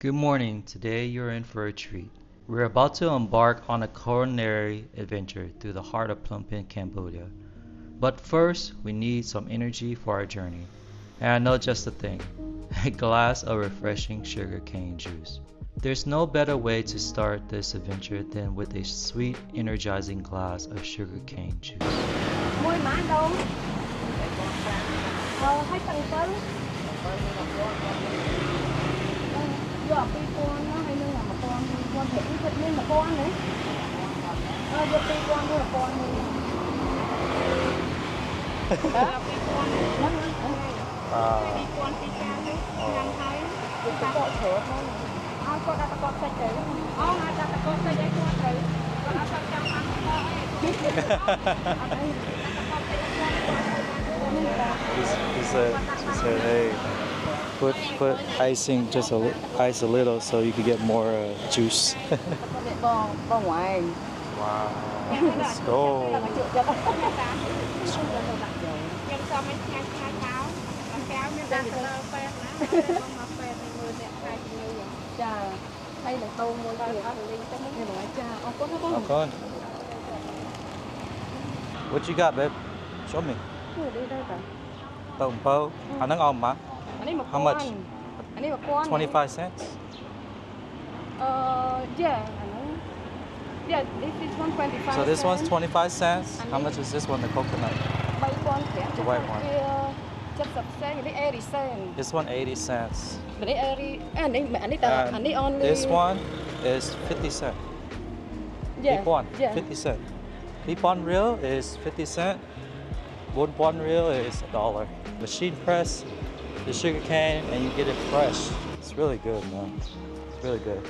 Good morning. Today you're in for a treat. We're about to embark on a culinary adventure through the heart of Phnom Penh, Cambodia. But first, we need some energy for our journey. And I know just the thing a glass of refreshing sugarcane juice. There's no better way to start this adventure than with a sweet, energizing glass of sugarcane juice. យក2000ណាហើយនឹង1000 2000ព្រោះគិតមាន1000ណាអើយក2000ទៅ1000មួយអឺ2000ហ្នឹងអឺ2000ពីខាងនេះខាងហើយគឺគាត់ច្រើនហ្នឹងអើគាត់ដាក់តកតសាច់ទៅអូអាចដាក់តកតសាច់ឲ្យគាត់ទៅគាត់អត់ចាំចាំខាងមកអីគាត់អត់ឲ្យដាក់តកតសាច់ឲ្យគាត់ទៅ Is, is, a, is a, hey. អត់លីងទៅមុន នេះបងចាអរគុណណាបង Okay. What you got, babe? Show me. នេះđây đây cả Tông po. Anh đang on mà. អានេះមក how much? Ano makuha? 25 cents? Uh, yeah. Yeah, this is 125 So this one's 25 cents. How much is this one, the coconut? White one. The white one. This one 80 cents. And this one is 50 cents. Yeah. Nippon, yeah. 50 cent. Nippon real is 50 cent. Wood one real is a dollar. Machine press the sugar cane, and you get it fresh. It's really good, man. It's really good.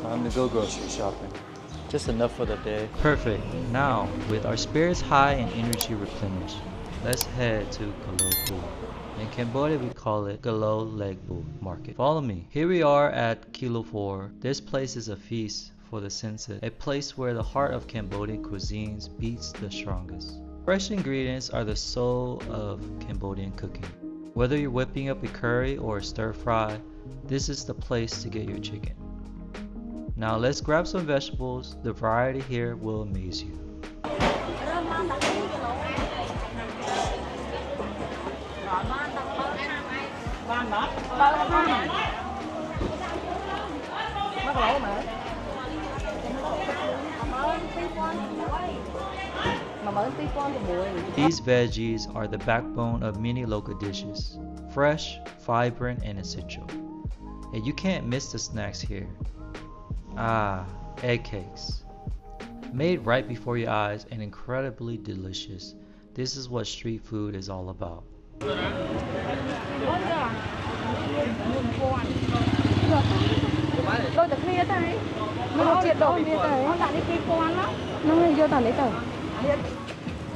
Time to go grocery shopping. Just enough for the day. Perfect. Now, with our spirits high and energy replenished, let's head to Galo Bu. In Cambodia, we call it Galo Legbu Market. Follow me. Here we are at Kilo 4. This place is a feast for the senses, a place where the heart of Cambodian cuisines beats the strongest. Fresh ingredients are the soul of Cambodian cooking. Whether you're whipping up a curry or a stir fry, this is the place to get your chicken. Now let's grab some vegetables. The variety here will amaze you. បើ These veggies are the backbone of many local dishes, fresh, vibrant, and essential. And you can't miss the snacks here. Ah, egg cakes. Made right before your eyes and incredibly delicious, this is what street food is all about.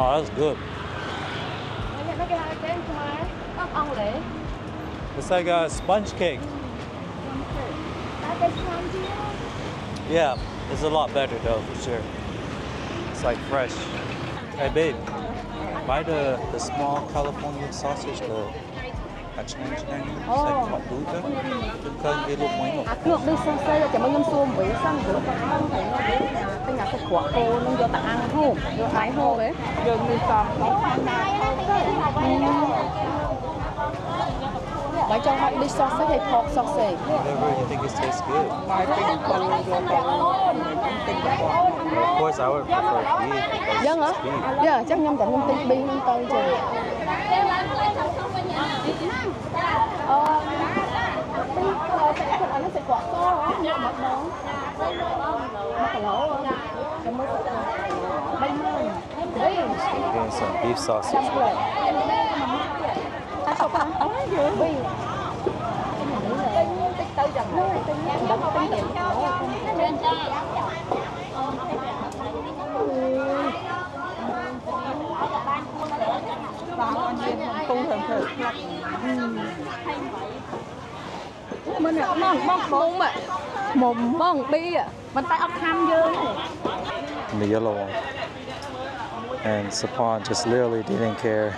Oh, that's good. nó cái hai cái mà ông ông lễ It's like a sponge cake. hai cái xong chứ Yeah, it's a lot better though, for sure. It's like fresh. Hey, babe, buy the, the small California sausage, the achang achang, it's like kênh cái lúc mới ngủ lúc đi xong xây là chả mấy năm xuông với xong với cái không phải nó với cái nhà sạch của cô nó vô tặng ăn hô vô ái hô đấy rồi mình còn có ăn Why don't I eat sausage and pork sausage? Whatever you think Dân hả? Dạ chắc nhâm tại nhâm tinh bi nhâm tơi chứ. Getting some beef sausage. mình mong mong mong mà mồm mong bi à mình tay ốc tham dơ And the yellow one. And Sapan just literally didn't care.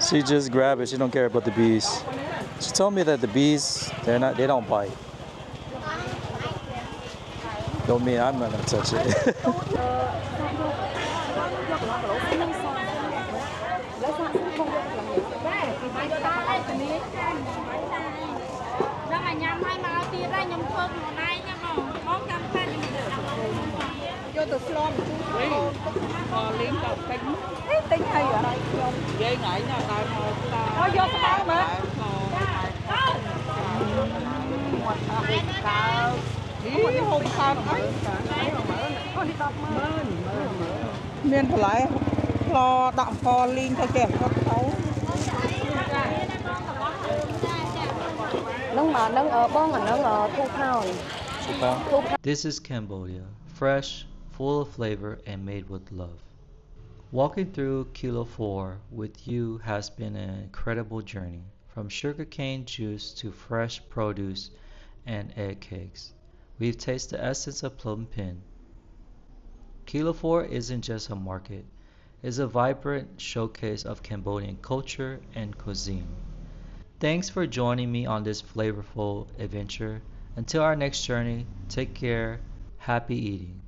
she just grabbed it. She don't care about the bees. She told me that the bees, they're not, they don't bite. Don't mean I'm not gonna touch it. vô từ slom liên tục tính tính hay vậy ghê ngại nha tại một Thôi vô cái bao mà. Ý hôn sao ấy មានបន្លែផ្លដាក់ផលីងទៅគេគាត់ទៅ nâng mà nâng ở bông ở nâng ở thu thao This is Cambodia, fresh, full of flavor, and made with love. Walking through Kilo 4 with you has been an incredible journey, from sugarcane juice to fresh produce and egg cakes. We've tasted the essence of Phnom Penh. Kilo 4 isn't just a market, it's a vibrant showcase of Cambodian culture and cuisine. Thanks for joining me on this flavorful adventure. Until our next journey, take care, happy eating.